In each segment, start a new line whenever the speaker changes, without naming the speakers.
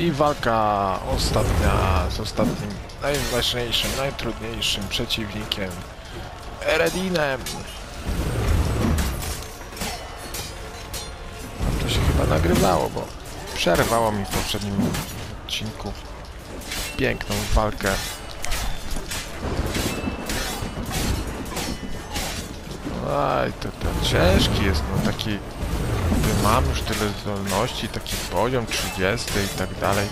I walka ostatnia z ostatnim, najważniejszym, najtrudniejszym przeciwnikiem. Eredinem. To się chyba nagrywało, bo przerwało mi w poprzednim odcinku piękną walkę. Aj, to, to ciężki jest, no taki... Mam już tyle zdolności, taki poziom 30 i tak dalej.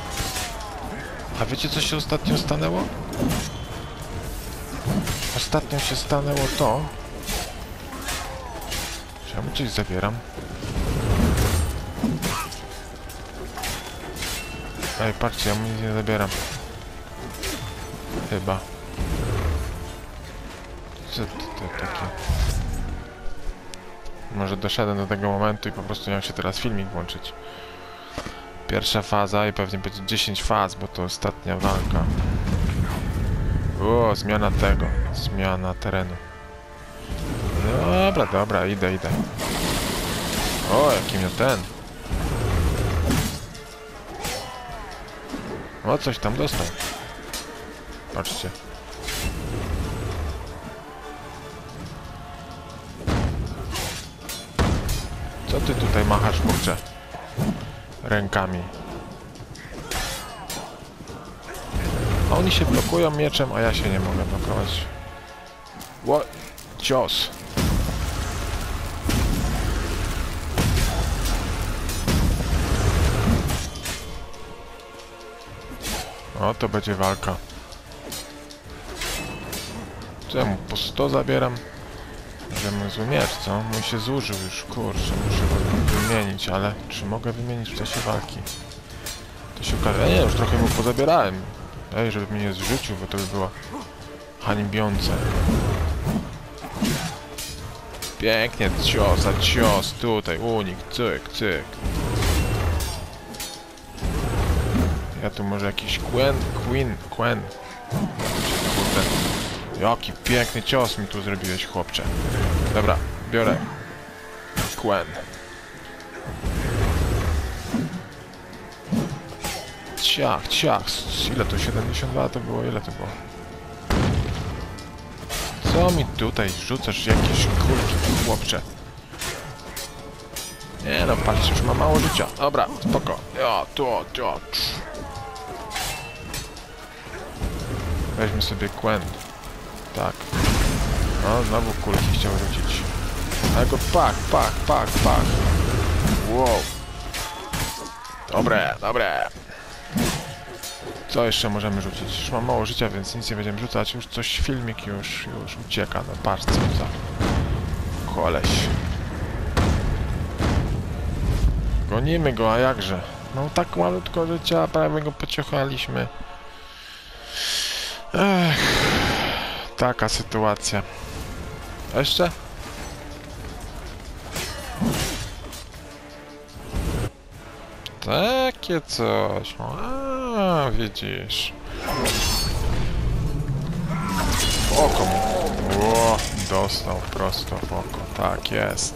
A wiecie co się ostatnio stanęło? Ostatnio się stanęło to... Czemu coś zabieram? Ej, patrzcie, ja mu nic nie zabieram. Chyba. Co to, to takie? Może doszedłem do tego momentu i po prostu miał się teraz filmik włączyć. Pierwsza faza i pewnie będzie 10 faz, bo to ostatnia walka. O, zmiana tego. Zmiana terenu. Dobra, dobra, idę, idę. O, jaki miał ten. O, coś tam dostał. Patrzcie. Co ty tutaj machasz, kurczę? Rękami. A oni się blokują mieczem, a ja się nie mogę blokować. Ło... Cios. O, to będzie walka. Czemu? Po 100 zabieram? Ale mój zły miecz, co? Mój się zużył już, kurczę, muszę go wymienić, ale czy mogę wymienić w czasie walki? To się okaże. Nie, już trochę mu pozabierałem. Ej, żeby mnie nie zrzucił, bo to by było hańbiące. Pięknie, cios, a cios, tutaj, unik, cyk, cyk. Ja tu może jakiś Quen, Queen, Quen. Jaki piękny cios mi tu zrobiłeś, chłopcze. Dobra, biorę. Quen. Ciach, ciach. Ile to? 72 to było? Ile to było? Co mi tutaj rzucasz jakieś kulki, chłopcze? Nie no, patrz, już ma mało życia. Dobra, spoko. Ja, to, to. Weźmy sobie Quen. Tak. No, znowu kulki chciał rzucić. Ale go pak, pak, pak, pak. Wow. Dobre, dobre. Co jeszcze możemy rzucić? Już mam mało życia, więc nic nie będziemy rzucać. Już coś, filmik już, już ucieka. No patrz co za koleś. Gonimy go, a jakże? No tak malutko życia, prawie go pociechaliśmy. Ech, taka sytuacja. Jeszcze? Takie coś. A, widzisz. Oko mu. Dostał prosto w oko. Tak jest.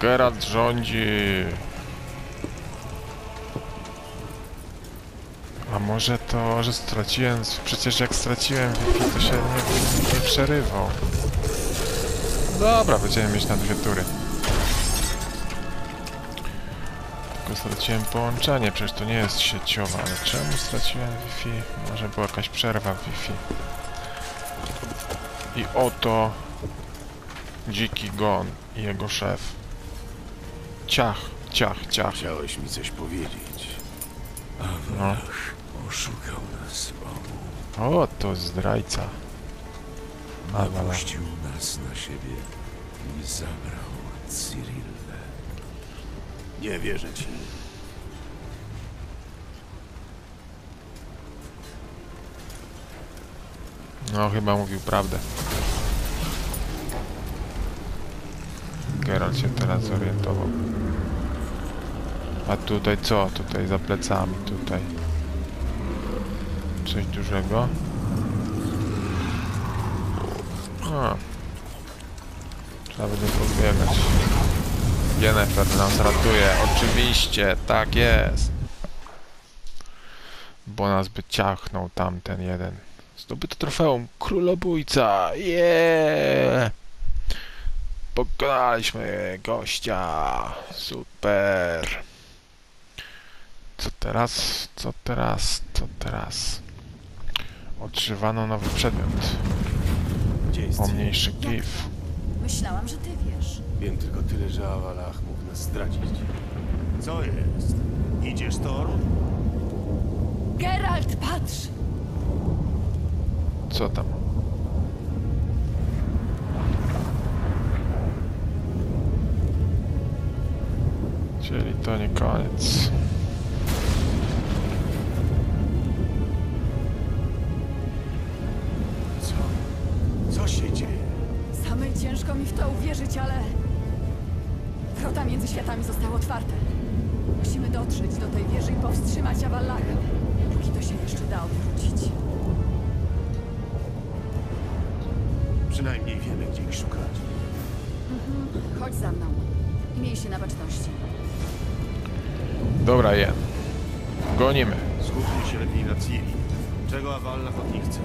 Geralt rządzi. Może to, że straciłem... Przecież jak straciłem Wi-Fi, to się nie, nie przerywał. Dobra, będziemy mieć na dwie tury. Tylko straciłem połączenie, przecież to nie jest sieciowa, ale czemu straciłem Wi-Fi? Może była jakaś przerwa w Wi-Fi. I oto Dziki Gon i jego szef. Ciach, ciach, ciach.
Chciałeś mi coś powiedzieć.
No.
Oszukał nas obu.
O, to zdrajca.
Napuścił nas na siebie i zabrał Cyrillę. Nie wierzę ci.
No, chyba mówił prawdę. Geralt się teraz zorientował. A tutaj co? Tutaj za plecami, tutaj. Coś dużego? A. Trzeba będzie podbiegać. Jennifer nas ratuje, oczywiście, tak jest. Bo nas by ciachnął tamten jeden. Zdobyto trofeum królobójca! Yeah! Pokonaliśmy gościa! Super! Co teraz? Co teraz? Co teraz? Otrzywano nowy przedmiot.
Gdzie jest
O mniejszy gif.
Myślałam, że ty wiesz.
Wiem tylko tyle, że Awalach mógł nas zdradzić. Co jest? Idziesz, Thor?
Geralt, patrz!
Co tam? Czyli to nie koniec.
Co się dzieje?
Samej ciężko mi w to uwierzyć, ale... Wrota między światami zostały otwarte. Musimy dotrzeć do tej wieży i powstrzymać Avallacha, póki to się jeszcze da odwrócić.
Przynajmniej wiemy, gdzie ich szukać.
Chodź za mną. I miej się na baczności.
Dobra, je. Gonimy.
Skupmy się lepiej na Ciri. Czego Awalach od nich chce?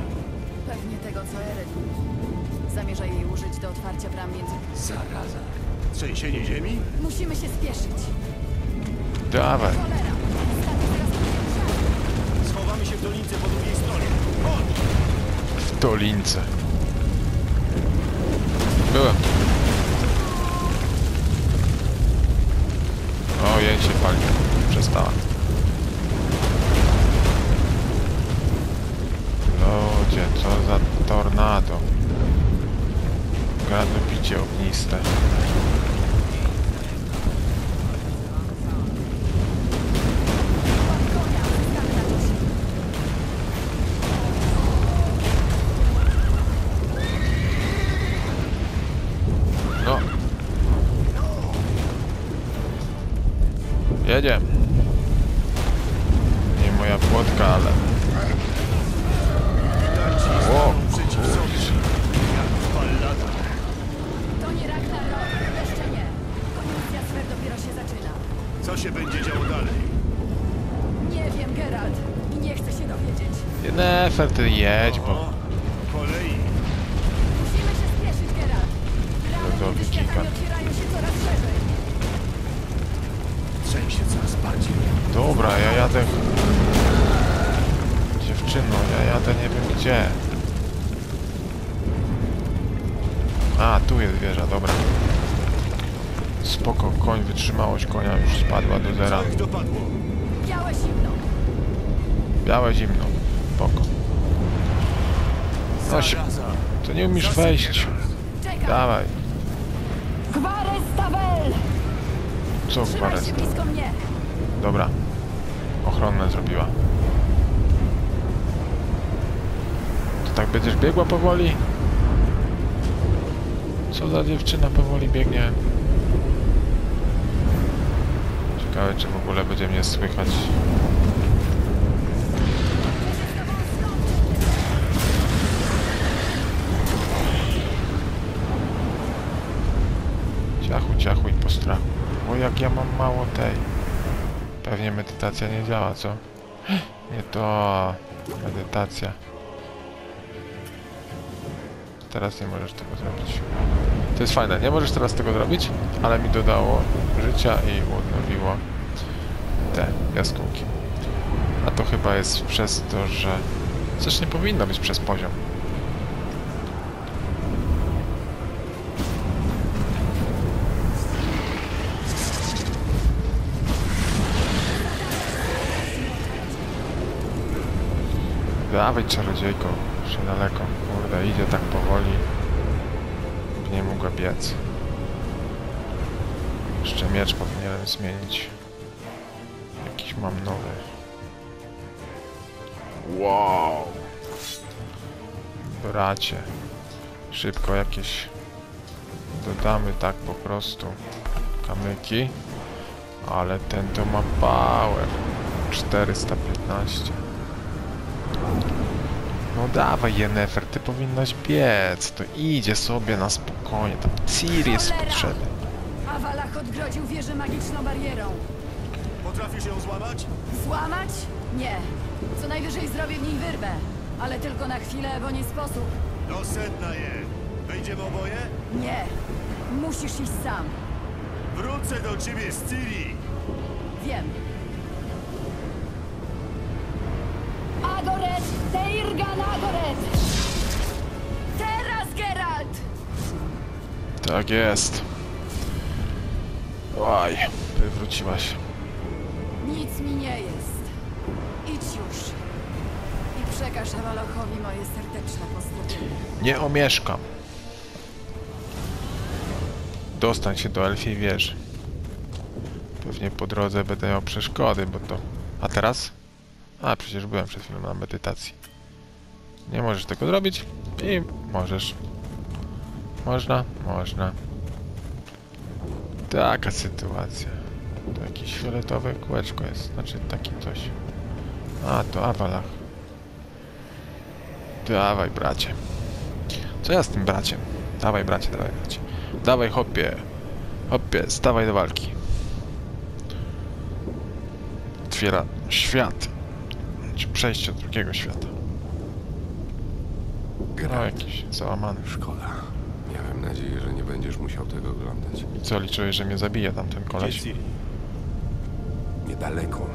Pewnie tego, co Eredin. Zamierza jej użyć do otwarcia bram między...
Zaraza. Trzęsienie ziemi?
Musimy się spieszyć.
Dawaj.
Cholera! Statek teraz powiększa.
Schowamy się w dolince po drugiej stronie. Chodź!
W Dolince. Byłem. O, jej się pali. Przestała. Co za tornado. Ogniste.
Zyskamy na czasie.
No. Jedziemy. Nie moja płotka, ale...
Darci
O,
staną przeciw sobie. Jak Pallada.
To nie Ragnarok. Jeszcze nie. Konflikcja sfer dopiero się zaczyna.
Co się będzie działo dalej?
Nie wiem, Geralt. I nie chcę się dowiedzieć.
Nefer, ty jedź, bo...
O, po kolei.
Musimy się spieszyć, Geralt. Między otwierają się coraz szerzej.
Trzęsie coraz bardziej.
Dobra, ja jadę... Dziewczyno, ja jadę nie wiem gdzie. A, tu jest wieża, dobra. Spoko, koń, wytrzymałość konia już spadła do zera.
Białe zimno.
Białe zimno. Spoko. No się, to nie umiesz wejść. Dawaj. Co
mnie.
Dobra. Ochronne zrobiła. To tak będziesz biegła powoli? Co za dziewczyna powoli biegnie? Ciekawe, czy w ogóle będzie mnie słychać. Ciachu, ciachu i po strachu. O, jak ja mam mało tej. Pewnie medytacja nie działa, co? Nie to medytacja. Teraz nie możesz tego zrobić. To jest fajne, nie możesz teraz tego zrobić, ale mi dodało życia i odnowiło te jaskółki. A to chyba jest przez to, że... Coś nie powinno być przez poziom. Dawaj czarodziejko, jeszcze daleko. Kurde, idzie tak powoli. By Nie mogła biec. Jeszcze miecz powinienem zmienić. Jakiś mam nowy. Wow! Bracie. Szybko jakieś dodamy tak po prostu kamyki. Ale ten to ma power. 415. No dawaj Yennefer, ty powinnaś biec. To idzie sobie na spokojnie. Tam Ciri jest potrzebny.
Awalach odgrodził wieżę magiczną barierą.
Potrafisz ją złamać?
Złamać? Nie. Co najwyżej zrobię w niej wyrwę. Ale tylko na chwilę, bo nie sposób.
Do sedna je. Wejdziemy oboje?
Nie. Musisz iść sam.
Wrócę do ciebie z Ciri.
Wiem. Agoret! Teirgan
Tak jest. Oj, wywróciłaś.
Nic mi nie jest. Idź już. I przekaż Awalochowi moje serdeczne pozdrowienia.
Nie omieszkam. Dostań się do Elfiej Wieży. Pewnie po drodze będę miał przeszkody, bo to... A teraz? A, przecież byłem przed chwilą na medytacji. Nie możesz tego zrobić i możesz. Można? Można. Taka sytuacja. To jakieś fioletowe kółeczko jest. Znaczy taki coś. A, to Awalach. Dawaj, bracie. Co ja z tym braciem? Dawaj, bracie, dawaj, bracie. Dawaj, hopie. Hopie, stawaj do walki. Otwiera świat. Czy przejście do drugiego świata. No,
Geralt,
jakiś załamany.
szkoda. Nadzieję, że nie będziesz musiał tego oglądać.
I co, liczyłeś, że mnie zabije tamten
Gdzie
koleś?
Ciri?
Niedaleko.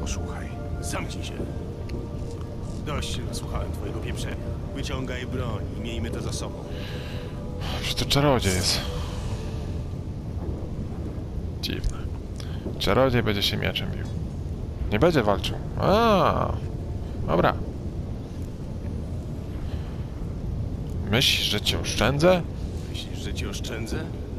Posłuchaj.
Zamknij się. Dość słuchałem twojego pieprzenia. Wyciągaj broń i miejmy to za sobą.
Przecież to czarodziej jest. Dziwne. Czarodziej będzie się mieczem bił. Nie będzie walczył. A, dobra. Myślisz, że cię oszczędzę?
Że ci oszczędzę?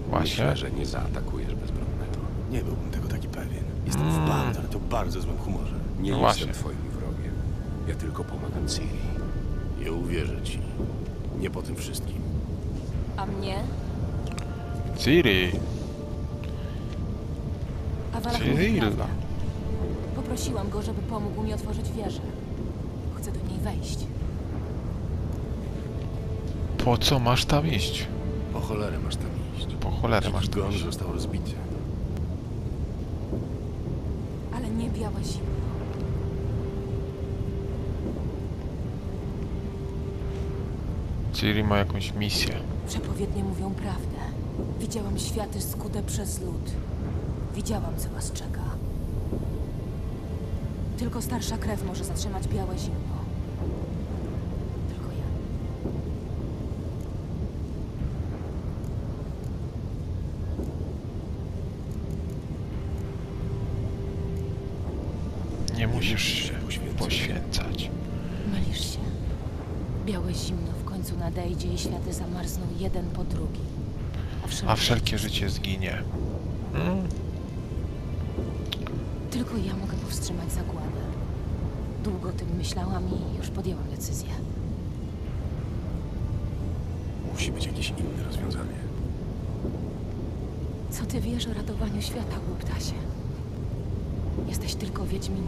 Właśnie.
Myślę, że nie zaatakujesz bezbronnego.
Nie byłbym tego taki pewien. Jestem
Mm.
w bardzo, ale to bardzo złym humorze.
Nie
No
jestem
właśnie.
twoim wrogiem. Ja tylko pomagam Ciri.
Nie uwierzę ci. Nie po tym wszystkim.
A mnie?
Ciri.
A Walach mówi
Cyrilla.
prawdę. Poprosiłam go, żeby pomógł mi otworzyć wieżę. Chcę do niej wejść.
Po co masz tam iść?
Po cholerę masz tam iść.
Po cholerę masz tam iść.
został rozbity.
Ale nie białe zimno.
Ciri ma jakąś misję.
Przepowiednie mówią prawdę. Widziałam światy skute przez lód. Widziałam, co was czeka. Tylko starsza krew może zatrzymać białe zimno. Białe zimno w końcu nadejdzie i światy zamarzną jeden po drugim. A wszelkie,
A wszelkie życie zginie. Hmm?
Tylko ja mogę powstrzymać zagładę. Długo o tym myślałam i już podjęłam decyzję.
Musi być jakieś inne rozwiązanie.
Co ty wiesz o ratowaniu świata, głuptasie? Jesteś tylko Wiedźminem.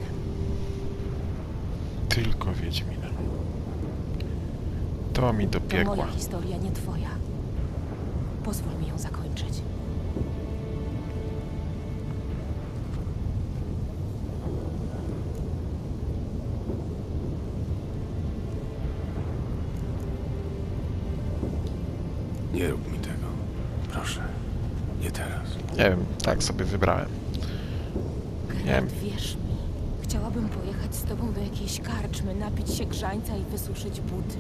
Tylko Wiedźminem. To mi do
To
piekła.
moja historia, nie twoja. Pozwól mi ją zakończyć.
Nie rób mi tego. Proszę. Nie teraz.
Nie wiem, tak sobie wybrałem.
Geralt, wierz mi. Chciałabym pojechać z tobą do jakiejś karczmy, napić się grzańca i wysuszyć buty.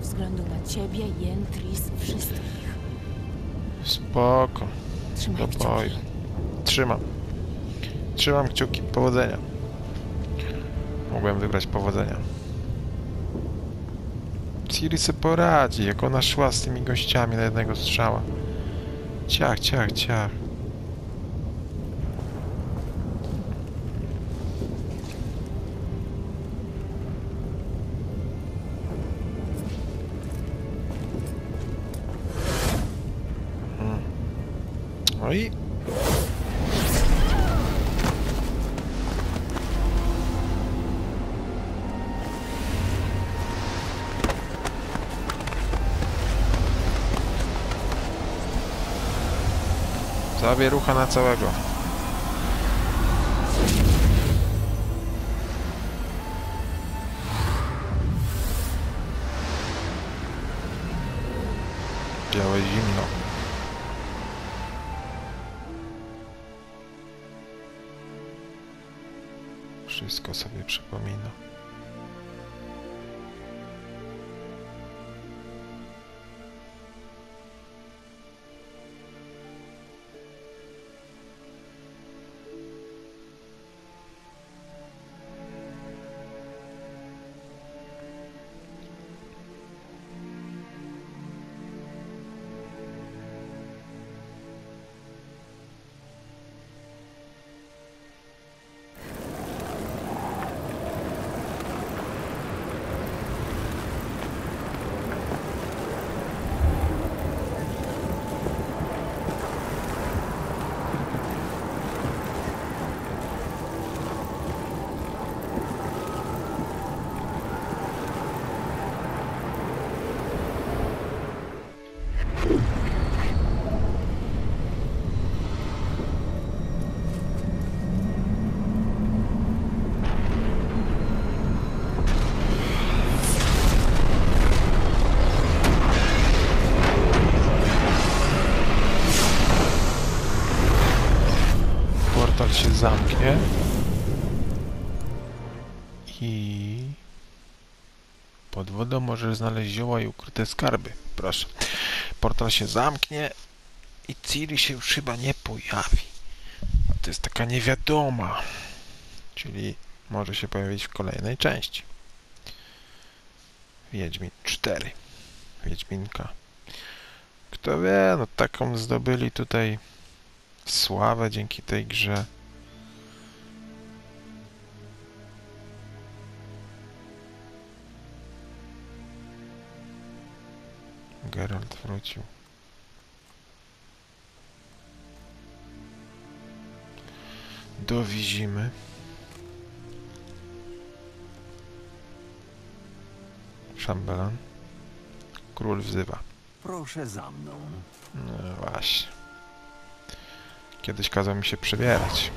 Ze względu na ciebie, Jentris, wszystkich.
Spoko.
Trzymaj
Do
kciuki.
boju. Trzymam. Trzymam kciuki. Powodzenia. Mogłem wybrać powodzenia. Ciri se poradzi, jak ona szła z tymi gościami na jednego strzała. Ciach, ciach, ciach. Zawierucha na całego. Białe zimno. Wszystko sobie przypomina. I pod wodą możesz znaleźć zioła i ukryte skarby. Proszę. Portal się zamknie i Ciri się już chyba nie pojawi. To jest taka niewiadoma. Czyli może się pojawić w kolejnej części. Wiedźmin 4. Wiedźminka. Kto wie, no taką zdobyli tutaj sławę dzięki tej grze. Geralt wrócił. Do Wizimy. Szambelan. Król wzywa.
Proszę za mną.
No właśnie. Kiedyś kazał mi się przebierać.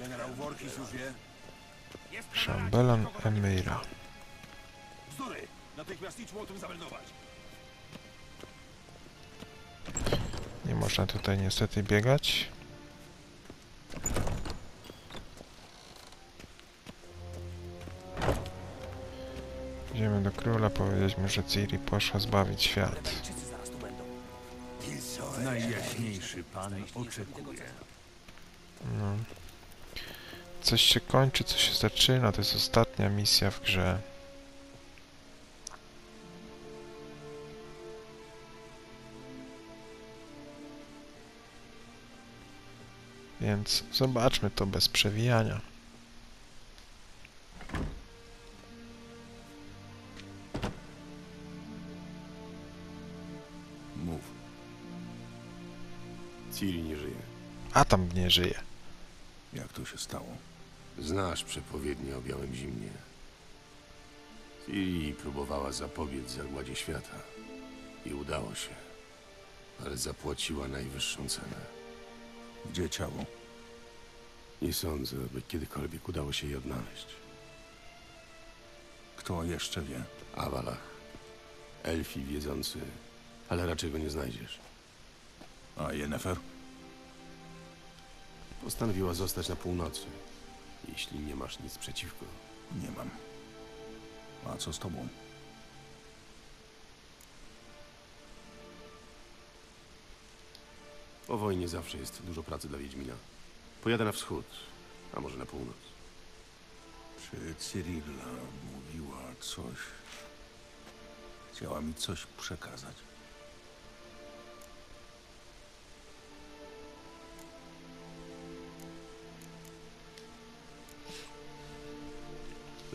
Generał Workis już wie?
Szambelan Emira.
Bzdury! Natychmiast o tym zameldować.
Nie można tutaj niestety biegać. Idziemy do króla, powiedzieć mu, że Ciri poszła zbawić świat.
Najjaśniejszy pan oczekuje.
No. Coś się kończy, coś się zaczyna. To jest ostatnia misja w grze. Więc zobaczmy to bez przewijania.
Mów.
Ciri nie.
A tam nie żyje.
Jak to się stało?
Znasz przepowiednie o białym zimnie. Ciri próbowała zapobiec zagładzie świata. I udało się. Ale zapłaciła najwyższą cenę.
Gdzie ciało?
Nie sądzę, by kiedykolwiek udało się jej odnaleźć.
Kto jeszcze wie?
Awalach. Elfi wiedzący, ale raczej go nie znajdziesz.
A Yennefer?
Postanowiła zostać na północy. Jeśli nie masz nic przeciwko.
Nie mam. A co z tobą?
Po wojnie zawsze jest dużo pracy dla Wiedźmina. Pojadę na wschód, a może na północ.
Czy Cyrilla mówiła coś? Chciała mi coś przekazać.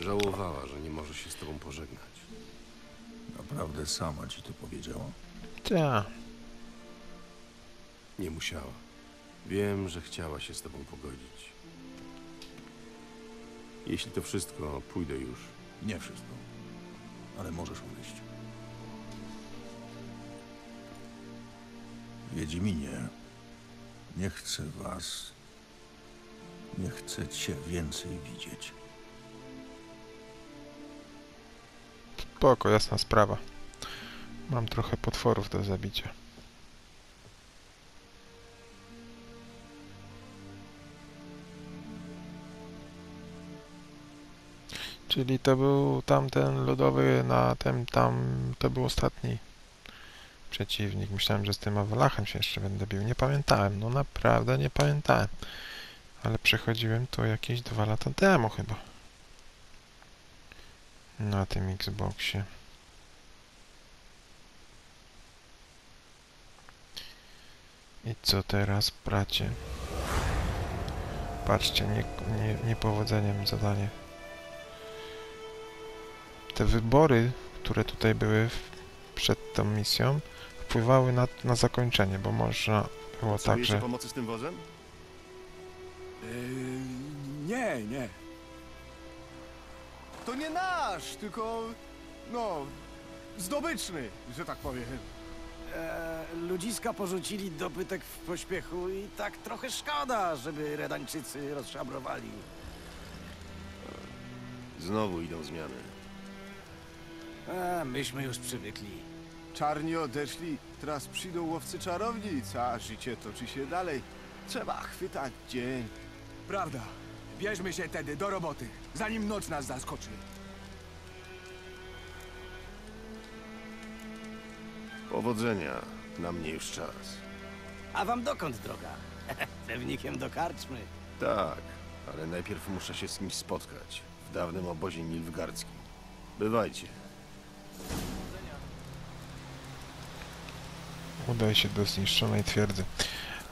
Żałowała, że nie może się z tobą pożegnać.
Naprawdę sama ci to powiedziała?
Ta.
Nie musiała. Wiem, że chciała się z tobą pogodzić. Jeśli to wszystko, pójdę już.
Nie wszystko. Ale możesz odejść. Wiedźminie, nie chcę was... Nie chcę cię więcej widzieć.
Spoko, jasna sprawa. Mam trochę potworów do zabicia. Czyli to był tamten lodowy na tym tam, to był ostatni przeciwnik. Myślałem, że z tym Awalachem się jeszcze będę bił. Nie pamiętałem, no naprawdę nie pamiętałem. Ale przechodziłem to jakieś dwa lata temu chyba. Na tym Xboxie. I co teraz, bracie? Patrzcie, nie, nie, niepowodzeniem zadanie. Te wybory, które tutaj były w, przed tą misją, wpływały na, na zakończenie, bo można było tak, że...
pomocy z tym wozem?
nie, nie. To nie nasz, tylko. No. zdobyczny, że tak powiem.
E, ludziska porzucili dobytek w pośpiechu i tak trochę szkoda, żeby Redańczycy rozszabrowali.
Znowu idą zmiany.
A, myśmy już przywykli.
Czarni odeszli, teraz przyjdą łowcy czarownic, a życie toczy się dalej. Trzeba chwytać dzień.
Prawda. Bierzmy się tedy do roboty, zanim noc nas zaskoczy.
Powodzenia. Na mnie już czas.
A wam dokąd droga? Pewnikiem do karczmy.
Tak, ale najpierw muszę się z kimś spotkać. W dawnym obozie nilfgardzkim. Bywajcie.
Udaj się do zniszczonej twierdzy.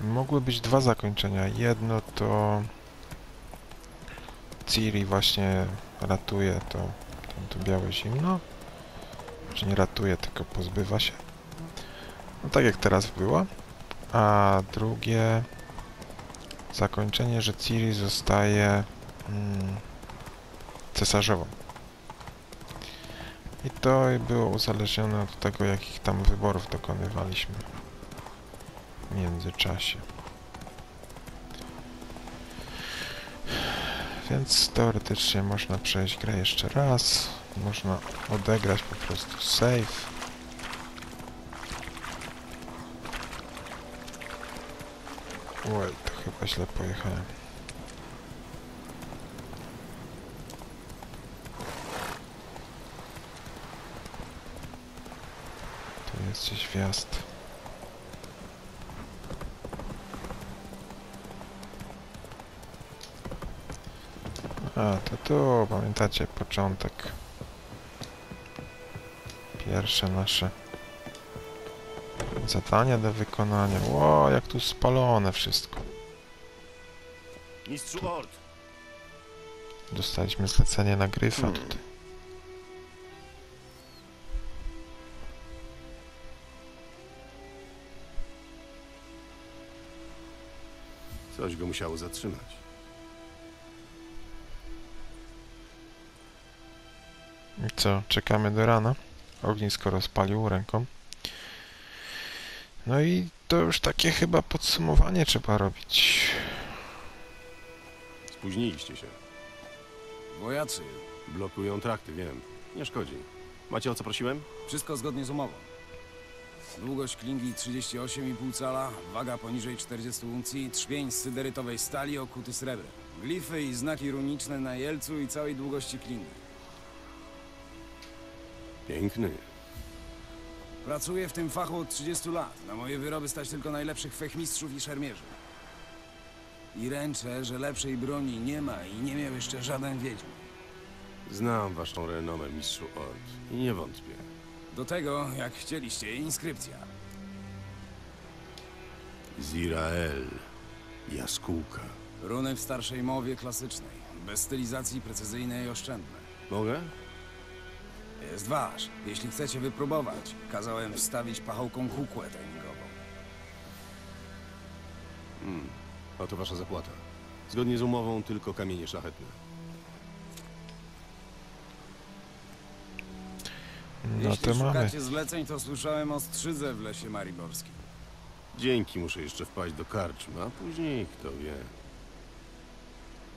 Mogły być dwa zakończenia. Jedno to Ciri właśnie ratuje to, to, to białe zimno. Czy nie ratuje, tylko pozbywa się. No tak jak teraz było. A drugie zakończenie, że Ciri zostaje mm, cesarzową. I to było uzależnione od tego, jakich tam wyborów dokonywaliśmy w międzyczasie. Więc teoretycznie można przejść grę jeszcze raz. Można odegrać po prostu save. Oj, to chyba źle pojechałem. Tu jest gdzieś wjazd. A, to tu, pamiętacie, początek. Pierwsze nasze zadania do wykonania. Ło, jak tu spalone wszystko.
Mistrzu Ord!
Dostaliśmy zlecenie na gryfa
Hmm.
tutaj.
Coś go musiało zatrzymać.
Co, czekamy do rana. Ognisko rozpalił ręką. No i to już takie chyba podsumowanie trzeba robić.
Spóźniliście się.
Wojacy,
Blokują trakty, wiem. Nie szkodzi. Macie o co prosiłem?
wszystko zgodnie z umową. Długość klingi 38,5 cala, waga poniżej 40 uncji, trzpień z syderytowej stali okuty srebrem. Glify i znaki runiczne na jelcu i całej długości klingi.
Piękny.
Pracuję w tym fachu od 30 lat. Na moje wyroby stać tylko najlepszych fechmistrzów i szermierzy. I ręczę, że lepszej broni nie ma i nie miał jeszcze żaden wiedźmy.
Znam waszą renomę, mistrzu Ord. I nie wątpię.
Do tego, jak chcieliście, inskrypcja.
Zirael. Jaskółka.
Runy w starszej mowie klasycznej. Bez stylizacji precyzyjnej i oszczędne.
Mogę?
Jest wasz. Jeśli chcecie wypróbować, kazałem wstawić pachołką kukłę treningową.
Hmm, Oto wasza zapłata. Zgodnie z umową tylko kamienie szlachetne.
No
Jeśli
to mamy.
zleceń, to słyszałem o strzydze w lesie mariborskim.
Dzięki muszę jeszcze wpaść do karczmy, a później kto wie.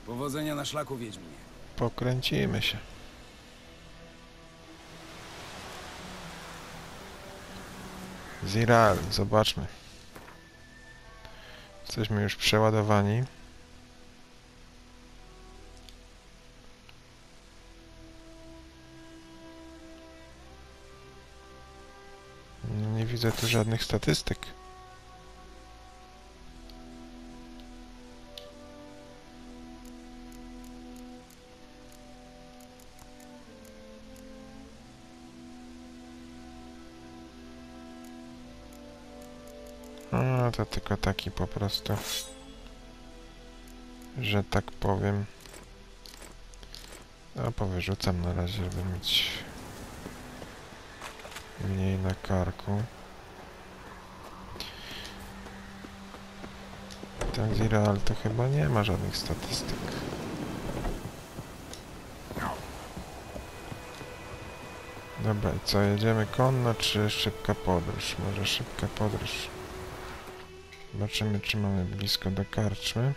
Powodzenia na szlaku Wiedźminie.
Pokręcimy się. Ziral, zobaczmy. Jesteśmy już przeładowani. Nie widzę tu żadnych statystyk. To tylko taki po prostu, że tak powiem. A powyrzucam na razie, żeby mieć mniej na karku. Tak, Zireal to chyba nie ma żadnych statystyk. Dobra, co, jedziemy konno czy szybka podróż? Może szybka podróż. Zobaczymy, czy mamy blisko do karczmy.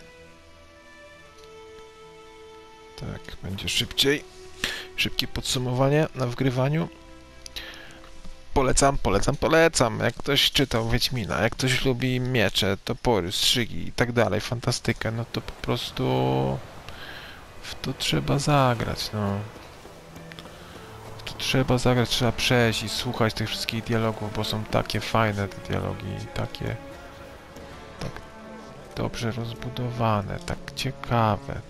Tak, będzie szybciej. Szybkie podsumowanie na wgrywaniu. Polecam, polecam, polecam. Jak ktoś czytał Wiedźmina, jak ktoś lubi miecze, topory, strzygi i tak dalej, fantastykę, no to po prostu w to trzeba zagrać, no. W to trzeba zagrać, trzeba przejść i słuchać tych wszystkich dialogów, bo są takie fajne te dialogi takie dobrze rozbudowane, tak ciekawe.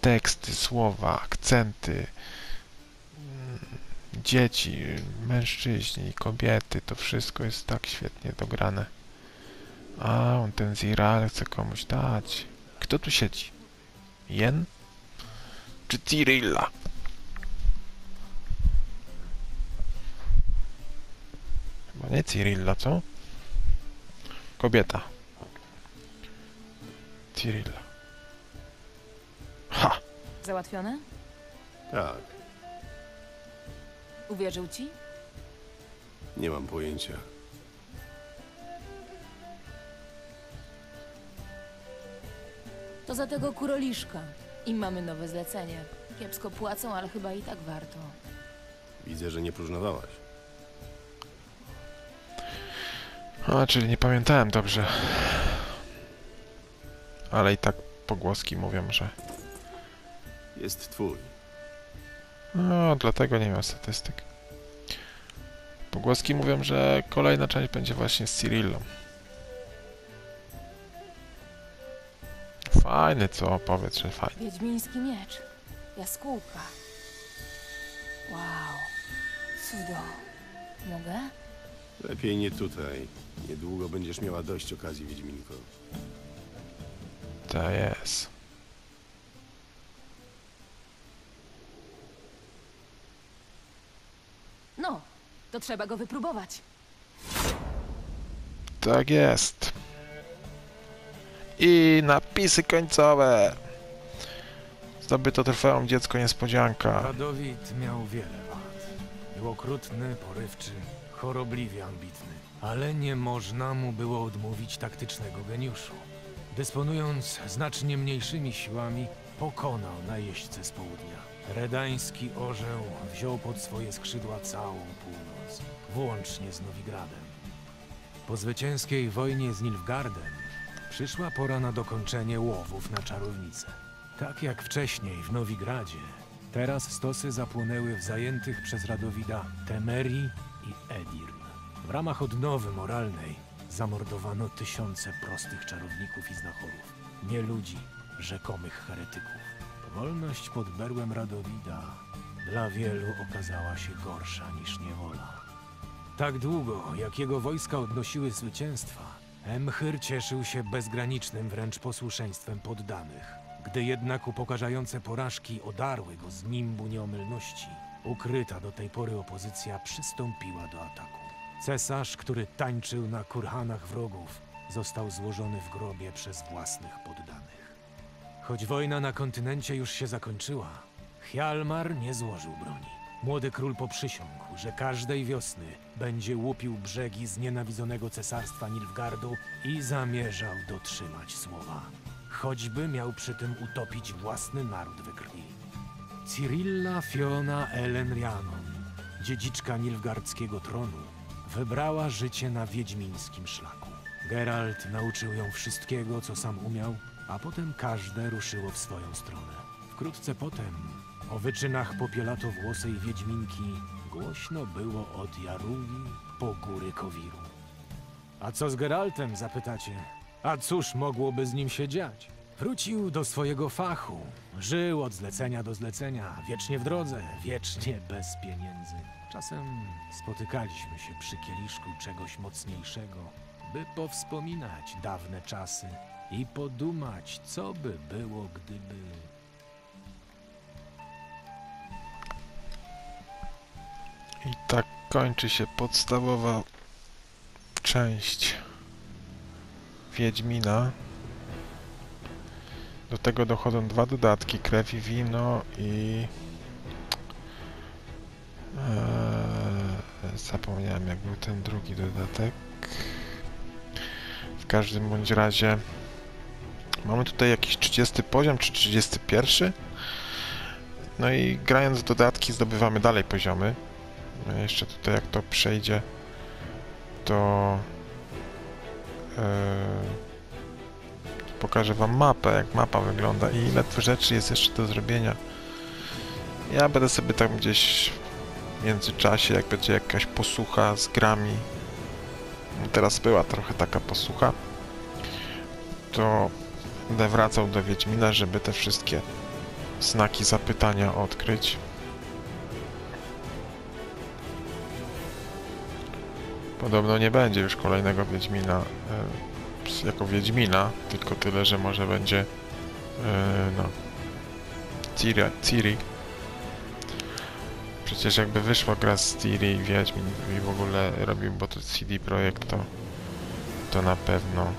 Teksty, słowa, akcenty, mm, dzieci, mężczyźni, kobiety, to wszystko jest tak świetnie dograne. A, on ten Ziral chce komuś dać. Kto tu siedzi? Jen? Czy Cyrilla? Chyba nie Cyrilla, co? Kobieta. Cyrilla. Ha!
Załatwione?
Tak,
Uwierzył ci?
nie mam pojęcia.
To za tego kuroliszka. I mamy nowe zlecenie. Kiepsko płacą, ale chyba i tak warto.
Widzę, że nie próżnowałaś.
A, czyli nie pamiętałem dobrze. Ale i tak pogłoski mówią, że...
Jest twój.
No, dlatego nie miał statystyk. Pogłoski mówią, że kolejna część będzie właśnie z Cyrillą. Fajny, co? Powiedz, że fajny.
Wiedźmiński miecz. Jaskółka. Wow. Cudo. Mogę?
Lepiej nie tutaj. Niedługo będziesz miała dość okazji, Wiedźminko.
To jest.
No, to trzeba go wypróbować.
Tak jest. I napisy końcowe. Zdobyto trofeum dziecko niespodzianka.
Radowid miał wiele wad. Był okrutny, porywczy, chorobliwie ambitny. Ale nie można mu było odmówić taktycznego geniuszu. Dysponując znacznie mniejszymi siłami, pokonał najeźdźcę z południa. Redański orzeł wziął pod swoje skrzydła całą północ, włącznie z Nowigradem. Po zwycięskiej wojnie z Nilfgaardem przyszła pora na dokończenie łowów na czarownicę. Tak jak wcześniej w Nowigradzie, teraz stosy zapłonęły w zajętych przez Radowida Temerii i Edirn. W ramach odnowy moralnej zamordowano tysiące prostych czarowników i znachorów, nie ludzi, rzekomych heretyków. Wolność pod berłem Radowida dla wielu okazała się gorsza niż niewola. Tak długo, jak jego wojska odnosiły zwycięstwa, Emchyr cieszył się bezgranicznym wręcz posłuszeństwem poddanych. Gdy jednak upokarzające porażki odarły go z nimbu nieomylności, ukryta do tej pory opozycja przystąpiła do ataku. Cesarz, który tańczył na kurhanach wrogów, został złożony w grobie przez własnych poddanych. Choć wojna na kontynencie już się zakończyła, Hjalmar nie złożył broni. młody król poprzysiągł, że każdej wiosny będzie łupił brzegi znienawidzonego cesarstwa Nilfgardu i zamierzał dotrzymać słowa. Choćby miał przy tym utopić własny naród we krwi. Cyrilla Fiona Ellen dziedziczka nilfgardzkiego tronu, wybrała życie na wiedźmińskim szlaku. Geralt nauczył ją wszystkiego, co sam umiał, a potem każde ruszyło w swoją stronę. Wkrótce potem o wyczynach popielatowłosej wiedźminki głośno było od Jaruli po góry Kowiru. A co z Geraltem, zapytacie? A cóż mogłoby z nim się dziać? Wrócił do swojego fachu. Żył od zlecenia do zlecenia, wiecznie w drodze, wiecznie bez pieniędzy. Czasem spotykaliśmy się przy kieliszku czegoś mocniejszego, by powspominać dawne czasy i podumać, co by było, gdyby...
I tak kończy się podstawowa część Wiedźmina. Do tego dochodzą dwa dodatki, krew i wino i... Eee, zapomniałem jak był ten drugi dodatek. W każdym bądź razie mamy tutaj jakiś 30 poziom, czy 31. No i grając dodatki zdobywamy dalej poziomy. No jeszcze tutaj jak to przejdzie, to yy, pokażę wam mapę, jak mapa wygląda i ile tu rzeczy jest jeszcze do zrobienia. Ja będę sobie tam gdzieś w międzyczasie, jak będzie jakaś posłucha z grami, no teraz była trochę taka posłucha, to będę wracał do Wiedźmina, żeby te wszystkie znaki zapytania odkryć. Podobno nie będzie już kolejnego Wiedźmina e, jako Wiedźmina, tylko tyle, że może będzie e, no Ciri, Ciri. Przecież jakby wyszła gra z Ciri i Wiedźmin i w ogóle robił, bo to CD Projekt, to, to na pewno mm,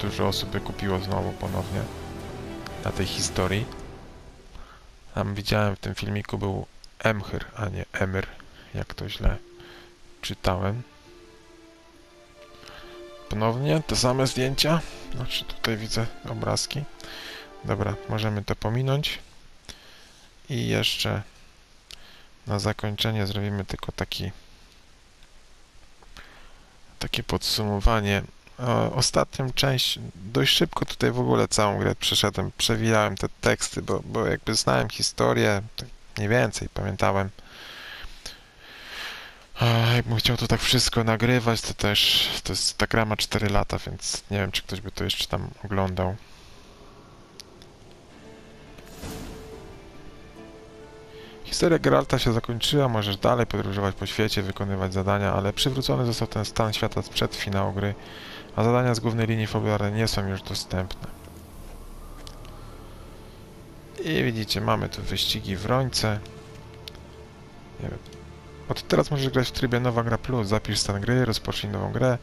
dużo osób by kupiło znowu ponownie na tej historii. Tam widziałem w tym filmiku był Emhyr, a nie Emir, jak to źle czytałem. Ponownie te same zdjęcia. Znaczy tutaj widzę obrazki. Dobra, możemy to pominąć. I jeszcze na zakończenie zrobimy tylko taki takie podsumowanie. Ostatnią część, dość szybko tutaj w ogóle całą grę przeszedłem, przewijałem te teksty, bo, bo jakby znałem historię, tak mniej więcej pamiętałem jakbym chciał to tak wszystko nagrywać, to też to jest, ta gra ma 4 lata, więc nie wiem, czy ktoś by to jeszcze tam oglądał. Historia Geralta się zakończyła, możesz dalej podróżować po świecie, wykonywać zadania, ale przywrócony został ten stan świata sprzed finału gry, a zadania z głównej linii fabularnej nie są już dostępne. I widzicie, mamy tu wyścigi w rońce. Nie wiem, od teraz możesz grać w trybie Nowa Gra Plus. Zapisz stan gry, rozpocznij nową grę.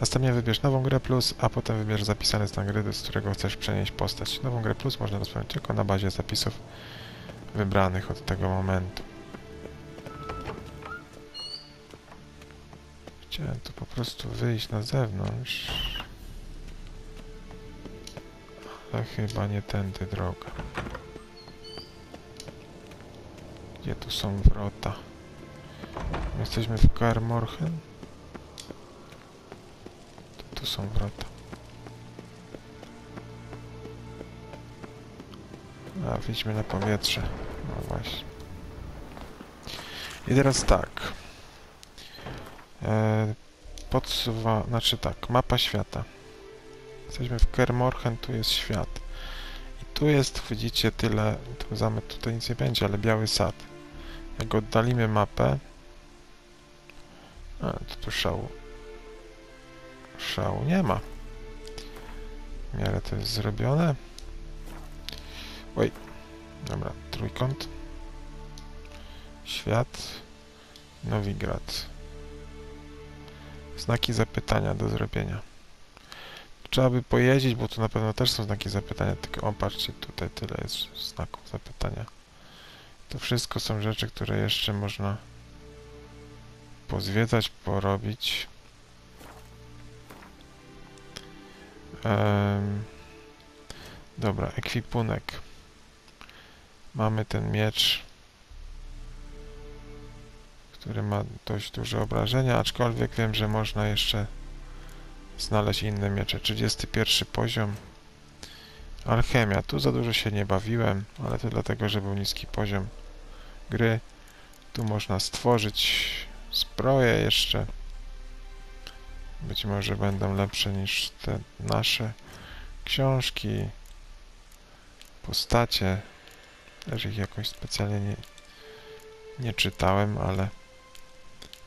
Następnie wybierz Nową Grę Plus, a potem wybierz zapisany stan gry, z którego chcesz przenieść postać. Nową Grę Plus można rozpocząć tylko na bazie zapisów wybranych od tego momentu. Chciałem tu po prostu wyjść na zewnątrz. Ale chyba nie tędy droga. Gdzie tu są wrota? Jesteśmy w Karmorchen. Tu są wrota. A, wyjdźmy na powietrze. No właśnie. I teraz tak. E, podsuwa... Znaczy tak, mapa świata. Jesteśmy w Kermorchen, tu jest świat. I tu jest, widzicie, tyle... Tu tutaj nic nie będzie, ale biały sad. Jak oddalimy mapę, a, to tu szału. Szału nie ma. W miarę to jest zrobione. Oj. Dobra, trójkąt. Świat. Nowigrad. Znaki zapytania do zrobienia. Trzeba by pojeździć, bo tu na pewno też są znaki zapytania, tylko o, patrzcie, tutaj tyle jest znaków zapytania. To wszystko są rzeczy, które jeszcze można pozwiedzać, porobić. Em, dobra, ekwipunek. Mamy ten miecz, który ma dość duże obrażenia, aczkolwiek wiem, że można jeszcze znaleźć inne miecze. 31 poziom. Alchemia. Tu za dużo się nie bawiłem, ale to dlatego, że był niski poziom gry. Tu można stworzyć zbroje jeszcze. Być może będą lepsze niż te nasze książki, postacie. Też ich jakoś specjalnie nie, nie czytałem, ale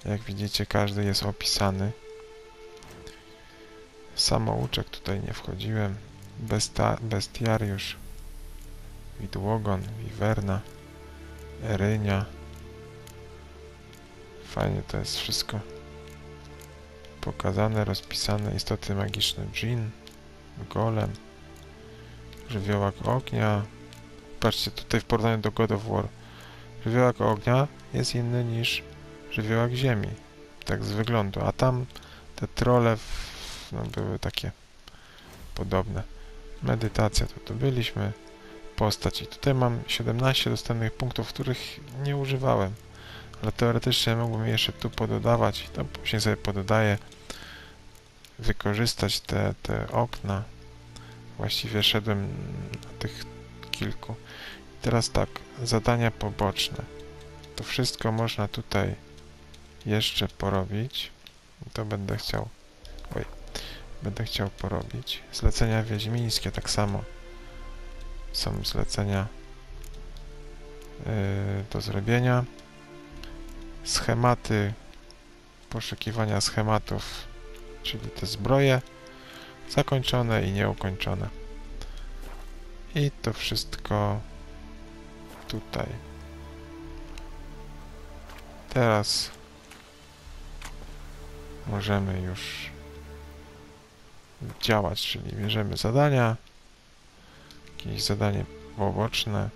jak widzicie każdy jest opisany. Samouczek tutaj nie wchodziłem. Besta, bestiariusz. Widłogon, wiwerna, erynia. Fajnie to jest wszystko pokazane, rozpisane. Istoty magiczne dżin, golem, żywiołak ognia. Patrzcie, tutaj w porównaniu do God of War. Żywiołak ognia jest inny niż żywiołak ziemi. Tak z wyglądu. A tam te trole no, były takie podobne. Medytacja, to tu byliśmy. Postać. I tutaj mam 17 dostępnych punktów, których nie używałem. Ale teoretycznie mógłbym je jeszcze tu pododawać. To później sobie pododaję. Wykorzystać te, te okna. Właściwie szedłem na tych kilku. Teraz tak, zadania poboczne. To wszystko można tutaj jeszcze porobić. To będę chciał... Oj. Będę chciał porobić. Zlecenia wiedźmińskie tak samo. Są zlecenia yy, do zrobienia. Schematy poszukiwania schematów, czyli te zbroje zakończone i nieukończone. I to wszystko tutaj. Teraz możemy już działać, czyli bierzemy zadania, jakieś zadanie poboczne,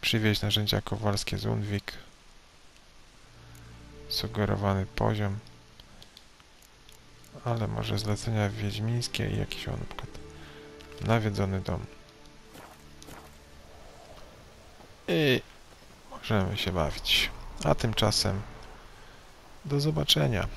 przywieźć narzędzia kowalskie z Undwik, sugerowany poziom, ale może zlecenia wiedźmińskie i jakiś on, na przykład nawiedzony dom. I możemy się bawić. A tymczasem do zobaczenia.